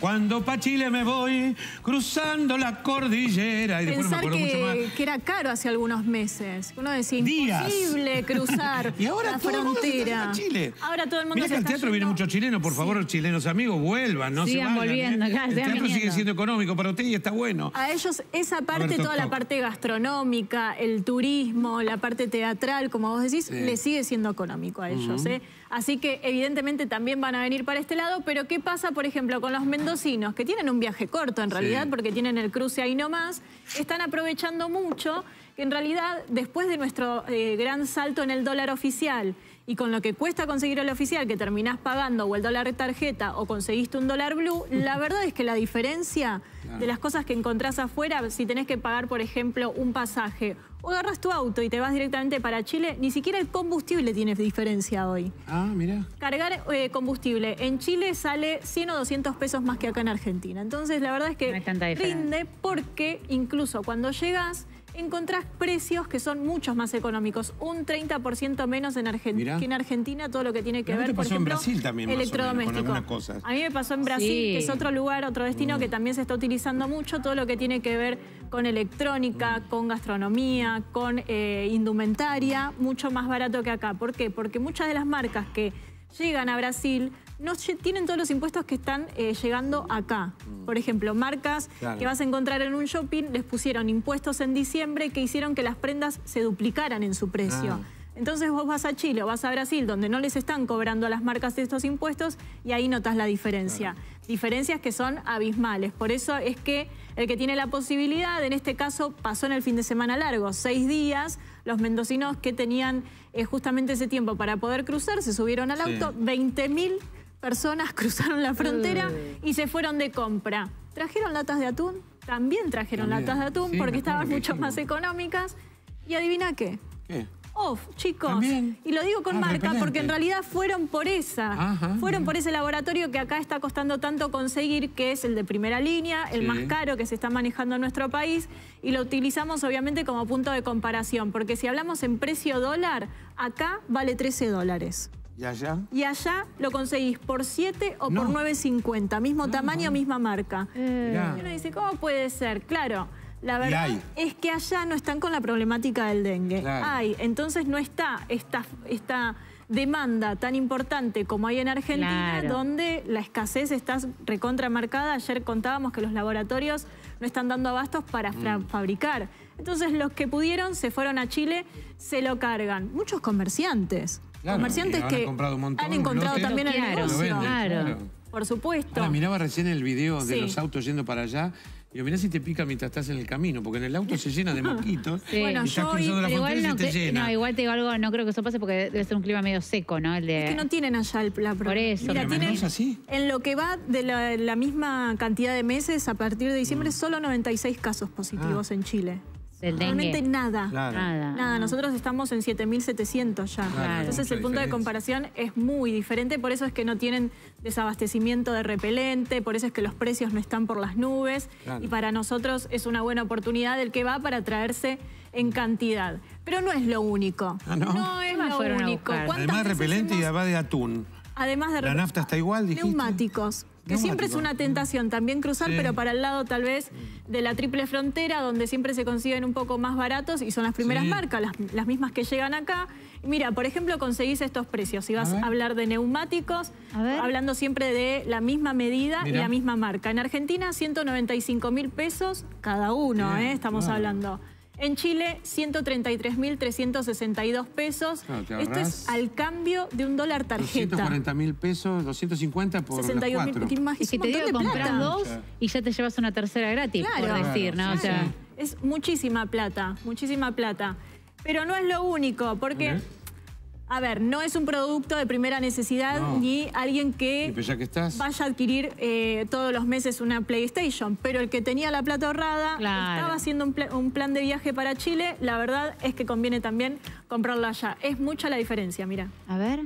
Cuando pa' Chile me voy, cruzando la cordillera. Y después no me Pensar acuerdo mucho más. que, que era caro hace algunos meses. Uno decía, Días. imposible cruzar Y ahora la todo el mundo se está Chile. Ahora todo el mundo Mira se que al está teatro vienen yendo- muchos chilenos, por favor, chilenos amigos, vuelvan, no Sigan se vayan. volviendo, ¿eh? claro, El teatro sigue viniendo. siendo económico para usted y está bueno. A ellos esa parte, Roberto toda la parte gastronómica, el turismo, la parte teatral, como vos decís, le sigue siendo económico a ellos. ¿eh? Así que evidentemente también van a venir para este lado, pero ¿qué pasa, por ejemplo, con los mendocinos, que tienen un viaje corto en realidad, porque tienen el cruce ahí nomás, están aprovechando mucho, que en realidad después de nuestro eh, gran salto en el dólar oficial y con lo que cuesta conseguir el oficial, que terminás pagando o el dólar tarjeta o conseguiste un dólar blue, la verdad es que la diferencia de las cosas que encontrás afuera, si tenés que pagar, por ejemplo, un pasaje o agarras tu auto y te vas directamente para Chile, ni siquiera el combustible tiene diferencia hoy. Ah, mira. Cargar eh, combustible en Chile sale 100 o 200 pesos más que acá en Argentina. Entonces, la verdad es que No rinde porque incluso cuando llegas encontrás precios que son muchos más económicos, un 30% menos en Argentina Mirá. que en Argentina todo lo que tiene que Pero ¿no ver, pasó en ejemplo, Brasil también, con electrodomésticos. A mí me pasó en Brasil, Sí. que es otro lugar, otro destino que también se está utilizando mucho, todo lo que tiene que ver con electrónica, con gastronomía, con eh, indumentaria, mucho más barato que acá. ¿Por qué? Porque muchas de las marcas que llegan a Brasil no tienen todos los impuestos que están eh, llegando acá. Por ejemplo, marcas Claro. que vas a encontrar en un shopping les pusieron impuestos en diciembre que hicieron que las prendas se duplicaran en su precio. Ah. Entonces vos vas a Chile o vas a Brasil, donde no les están cobrando a las marcas estos impuestos, y ahí notas la diferencia. Diferencias que son abismales. Por eso es que el que tiene la posibilidad, en este caso pasó en el fin de semana largo, seis días, los mendocinos que tenían eh, justamente ese tiempo para poder cruzar, se subieron al Sí. auto, 20.000 personas cruzaron la frontera y se fueron de compra. ¿Trajeron latas de atún? También trajeron También. latas de atún Sí, porque estaban mucho más económicas. Y adivina qué, ¿Qué? Off, chicos. También. Y lo digo con Ah, marca repelente. porque en realidad fueron por esa. Ajá, fueron bien. por ese laboratorio que acá está costando tanto conseguir, que es el de primera línea, el Sí. más caro que se está manejando en nuestro país. Y lo utilizamos obviamente como punto de comparación. Porque si hablamos en precio dólar, acá vale 13 dólares. ¿Y allá? Y allá lo conseguís por 7 o No. por 9.50. Mismo tamaño, misma marca. Mirá. Y uno dice, ¿cómo puede ser? Claro, la verdad hay. es que allá no están con la problemática del dengue. Claro. Hay, entonces no está esta, esta demanda tan importante como hay en Argentina, Claro. donde la escasez está recontramarcada. Ayer contábamos que los laboratorios no están dando abastos para Mm. fabricar. Entonces los que pudieron se fueron a Chile, se lo cargan. Muchos comerciantes. Claro, comerciantes que han que comprado un montón, han encontrado también el negocio. venden, Claro. Por supuesto. Ahora, miraba recién el video de Sí. los autos yendo para allá. Y mirá si te pica mientras estás en el camino, porque en el auto se llena de mosquitos. Sí. Bueno, y estás yo cruzando la igual y no, se te cre- llena. no, igual te digo algo, no creo que eso pase porque debe ser un clima medio seco, ¿no? El de... Es que no tienen allá el, la Por eso. Mira, ¿En tienen, Mendoza sí? en lo que va de la, la misma cantidad de meses, a partir de Mm. diciembre, solo 96 casos positivos en Chile. Del Realmente dengue. nada. Claro. Nada. Nada, nosotros estamos en 7.700 ya. Claro, Entonces mucha el punto de comparación es muy diferente, por eso es que no tienen desabastecimiento de repelente, por eso es que los precios no están por las nubes Claro. y para nosotros es una buena oportunidad el que va para traerse en cantidad. Pero no es lo único. Ah, ¿no? es ¿Qué más lo único. Además repelente y además de atún. Además de ¿La nafta está igual, dijiste? Neumáticos. Que siempre es una tentación también cruzar, Sí. pero para el lado tal vez de la triple frontera, donde siempre se consiguen un poco más baratos y son las primeras Sí. marcas, las, las mismas que llegan acá. Mira, por ejemplo, conseguís estos precios. Si vas A hablar de neumáticos, hablando siempre de la misma medida y la misma marca. En Argentina, 195 mil pesos cada uno, ¿eh? estamos claro. hablando. En Chile, 133.362 pesos. Claro, te Esto es al cambio de un dólar tarjeta. 240 mil pesos, 250 por 61 las mil, cuatro. ¿qué más? Y Es que un te digo, compras plata. dos y ya te llevas una tercera gratis, Claro. por decir, ¿no? Claro, O sea, sí, Es muchísima plata, muchísima plata. Pero no es lo único, porque. A ver, no es un producto de primera necesidad No. ni alguien que pues ya que estás, vaya a adquirir eh, todos los meses una PlayStation, pero el que tenía la plata ahorrada, Claro. estaba haciendo un, pla- un plan de viaje para Chile, la verdad es que conviene también comprarlo allá. Es mucha la diferencia, mira. a ver.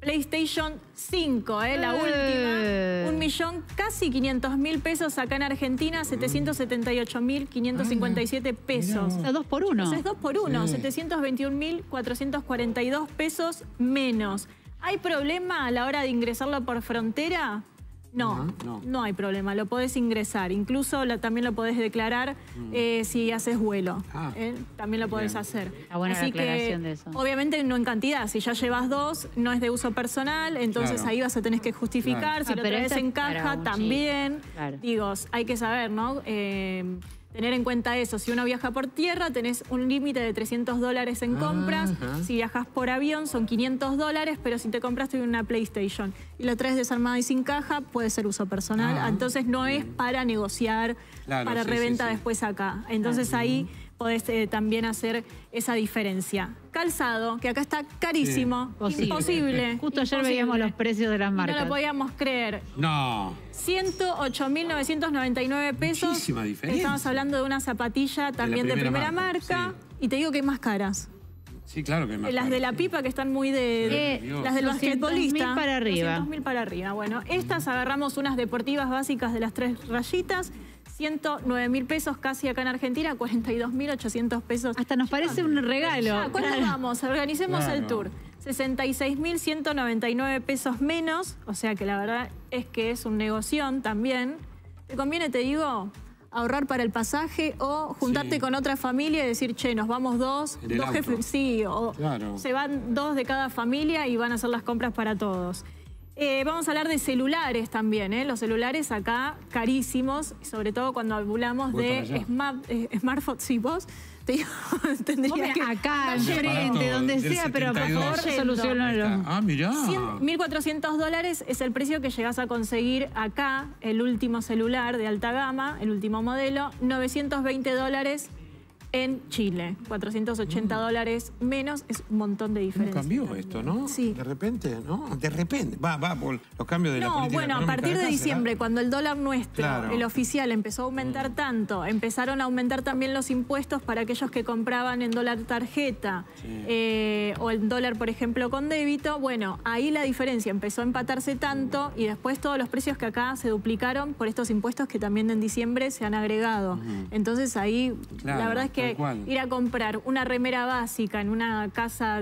PlayStation 5, ¿eh? la Eh. última. Un millón, casi 500 mil pesos acá en Argentina, 778 mil 557 pesos. O sea, dos por uno. Entonces, dos por uno, Sí. 721 mil 442 pesos menos. ¿Hay problema a la hora de ingresarlo por frontera? No, no, no. hay problema, lo podés ingresar. Incluso la- también lo podés declarar eh, si haces vuelo. Mm. Ah, ¿eh? También lo podés bien. hacer. Está buena la Así que, de eso. obviamente no en cantidad. Si ya llevas dos, no es de uso personal, entonces Claro. ahí vas a tener que justificar. Claro. Si Ah, lo pero traes en caja, también. Claro. Digo, hay que saber, ¿no? Eh, tener en cuenta eso. Si uno viaja por tierra, tenés un límite de 300 dólares en compras. Ajá. Si viajas por avión, son 500 dólares, pero si te compraste una PlayStation y lo traes desarmada y sin caja, puede ser uso personal. Ah, Entonces no es para negociar, Claro, para sí, reventa sí, sí. después acá. Entonces ahí podés eh, también hacer esa diferencia. Calzado, que acá está carísimo, Posible. imposible. Justo ayer imposible. veíamos los precios de las marcas. No lo podíamos creer. No. 108.999 pesos. Muchísima diferencia. Estamos hablando de una zapatilla también de primera primera marca, marca. Y te digo que hay más caras. Sí, claro que más Las de la pipa que están muy de... Eh, las del 200.000 basquetbolista. para arriba. 200.000 para arriba. Bueno, estas agarramos unas deportivas básicas de las tres rayitas. 109 mil pesos casi acá en Argentina, 42 mil 800 pesos. Hasta nos parece un regalo. Ah, ¿Cuánto Claro. vamos? Organicemos Claro. el tour. 66.199 pesos menos, o sea que la verdad es que es un negoción también. ¿Te conviene, te digo, ahorrar para el pasaje o juntarte Sí. con otra familia y decir, che, nos vamos dos, dos jefes, sí, o Claro. se van dos de cada familia y van a hacer las compras para todos. Eh, vamos a hablar de celulares también, ¿eh? Los celulares acá carísimos, sobre todo cuando hablamos Voy de smart- eh, smartphones. Sí, vos te digo, tendría que... acá, lleno. enfrente, donde sea, pero por 72. favor solucionalo. Ah, mirá. 100, 1.400 dólares es el precio que llegas a conseguir acá, el último celular de alta gama, el último modelo, 920 dólares en Chile, 480 dólares menos, es un montón de ¿Cómo diferencia. cambió esto, no? Sí. De repente, ¿no? De repente. Va, va por los cambios de la No, política bueno, a partir de acá, diciembre, cuando el dólar nuestro, Claro. Mm. el oficial, empezó a aumentar tanto, empezaron a aumentar también los impuestos para aquellos que compraban en dólar tarjeta eh, o el dólar, por ejemplo, con débito. Bueno, ahí la diferencia empezó a empatarse tanto y después todos los precios que acá se duplicaron por estos impuestos que también en diciembre se han agregado. Entonces ahí, Claro, la verdad es que cual. ir a comprar una remera básica en una casa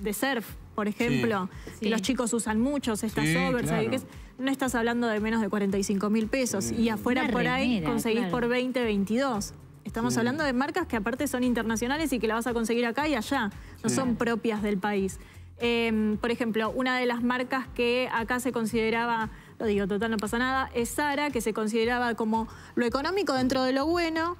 de surf, por ejemplo, que Sí. los chicos usan muchos, estas Sí, claro. que es- no estás hablando de menos de 45 mil pesos. Y afuera Una por ahí conseguís claro. por 20, 22. Estamos hablando de marcas que aparte son internacionales y que la vas a conseguir acá y allá. No Sí. son propias del país. Eh, por ejemplo, una de las marcas que acá se consideraba, lo digo, total no pasa nada, es Sara, que se consideraba como lo económico dentro de lo bueno.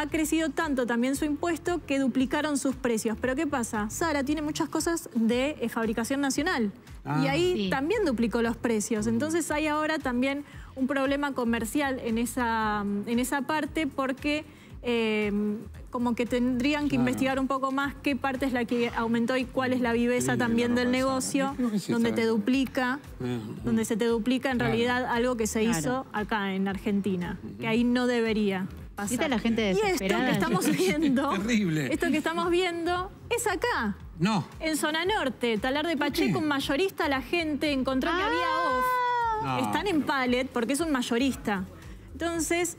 Ha crecido tanto también su impuesto que duplicaron sus precios. Pero ¿qué pasa? Sara tiene muchas cosas de eh, fabricación nacional. Ah. y ahí Sí. también duplicó los precios. Entonces hay ahora también un problema comercial en esa, en esa parte porque eh, como que tendrían que Claro. investigar un poco más qué parte es la que aumentó y cuál es la viveza Sí, también del negocio, sí donde te duplica, donde se te duplica en Claro. realidad algo que se Claro. hizo acá en Argentina, que ahí no debería pasar. Viste a la gente y esto desesperada. que estamos viendo, Terrible. esto que estamos viendo es acá. No. En zona norte, Talar de ¿Por Pacheco, un mayorista, la gente encontró que había off. No. Están en pallet porque es un mayorista. Entonces,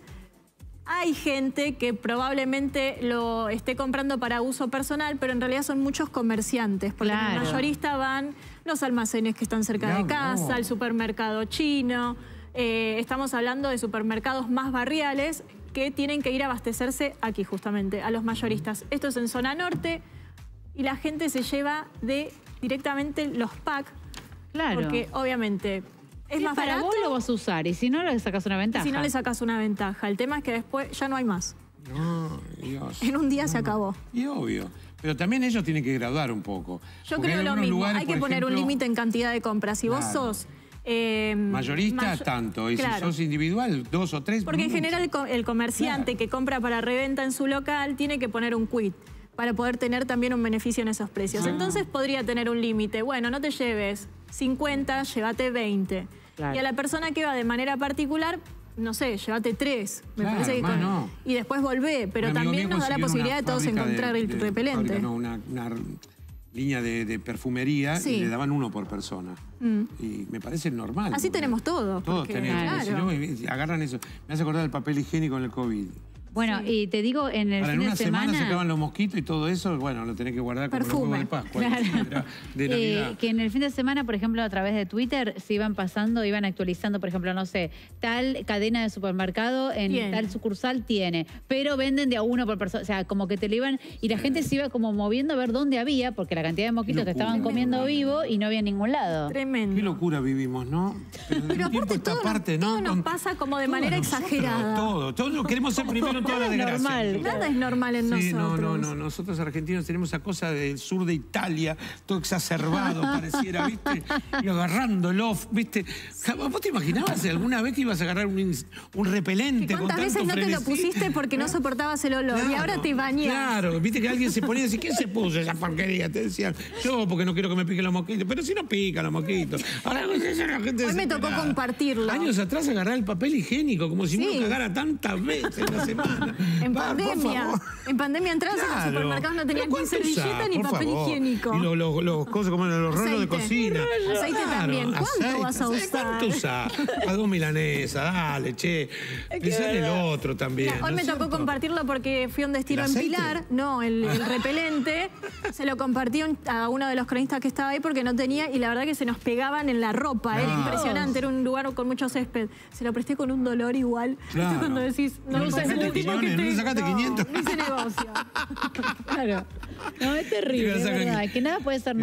hay gente que probablemente lo esté comprando para uso personal, pero en realidad son muchos comerciantes, porque en Claro. el mayorista van los almacenes que están cerca Mirá de casa, vos. el supermercado chino. eh, estamos hablando de supermercados más barriales que tienen que ir a abastecerse aquí justamente, a los mayoristas. Esto es en zona norte y la gente se lleva de directamente los packs, Claro. porque obviamente es Si más para barato vos lo vas a usar y si no, le sacas una ventaja. si no le sacas una ventaja. El tema es que después ya no hay más. No, Dios. En un día se acabó. Y obvio. Pero también ellos tienen que graduar un poco. Yo Porque creo lo mismo. lugares, hay que poner un límite en cantidad de compras. Si vos sos... eh, Mayorista, mayo- tanto. Y Claro. si sos individual, dos o tres. Porque en general el, co- el comerciante Claro. que compra para reventa en su local tiene que poner un quit para poder tener también un beneficio en esos precios. Ah. Entonces podría tener un límite. Bueno, no te lleves 50, llévate 20. Claro. Y a la persona que va de manera particular, no sé, llévate 3. Me Claro, parece que más con- no. Y después volvé. Pero también nos da la posibilidad de todos encontrar de- el de- repelente. fábrica, no, una, una línea de, de perfumería Sí. y le daban uno por persona. Mm. Y me parece normal. Así tenemos todos. Todos porque, tenemos. claro. Si no, agarran eso. Me hace acordar el papel higiénico en el COVID. Bueno, y te digo, en el Ahora, en fin una de semana, se semana... acaban los mosquitos y todo eso, bueno, lo tenés que guardar como los Perfume. huevos de Pascua. Claro. De Eh, Navidad. que en el fin de semana, por ejemplo, a través de Twitter, se iban pasando, iban actualizando, por ejemplo, no sé, tal cadena de supermercado en Tiene. tal sucursal tiene, pero venden de a uno por persona. O sea, como que te lo iban. Y la gente se iba como moviendo a ver dónde había, porque la cantidad de mosquitos que Locura. estaban comiendo vivo y no había en ningún lado. Tremendo. Qué locura vivimos, ¿no? Pero, de Pero aparte todo, parte, nos, ¿no? todo nos pasa como de todo manera nosotros, exagerada. Todo, todos queremos ser primero desgracias. normal. Nada es normal en Sí, no, nosotros. no, no. Nosotros argentinos tenemos esa cosa del sur de Italia, todo exacerbado, pareciera, ¿viste? Y agarrando el off, ¿viste? ¿Vos te imaginabas alguna vez que ibas a agarrar un, un repelente con ¿Cuántas tanto veces no te lo pusiste porque no soportabas el olor y ahora te bañas? Claro, viste que alguien se ponía y decía, ¿quién se puso esa porquería? Te decían, yo porque no quiero que me piquen los mosquitos. Pero si no pican los mosquitos. Ahora la gente Hoy me tocó compartirlo. Años atrás agarrar el papel higiénico, como si Sí. uno cagara tantas veces en la semana. En Va, pandemia. En pandemia entrabas a los Claro. supermercados, no tenían ¿Pero ni servilleta ni papel favor? higiénico. Y los, los, los cosas como los rollos de cocina. Aceite también. ¿Cuánto vas a usar? ¿Cuánto usás? Dos milanesas, dale, che. Pensá en el otro también. Mira, hoy ¿no me tocó compartirlo porque fui a un destino ¿El en? Pilar. No, el, el repelente. Se lo compartí a uno de los cronistas que estaba ahí porque no tenía y la verdad que se nos pegaban en la ropa. Era No. impresionante, era un lugar con mucho césped. Se lo presté con un dolor igual. Claro. ¿Viste cuando decís, ¿No le quiñones? que ¿No le te- sacaste 500? No hice negocio. Claro. No, es terrible, Te es verdad, que nada puede ser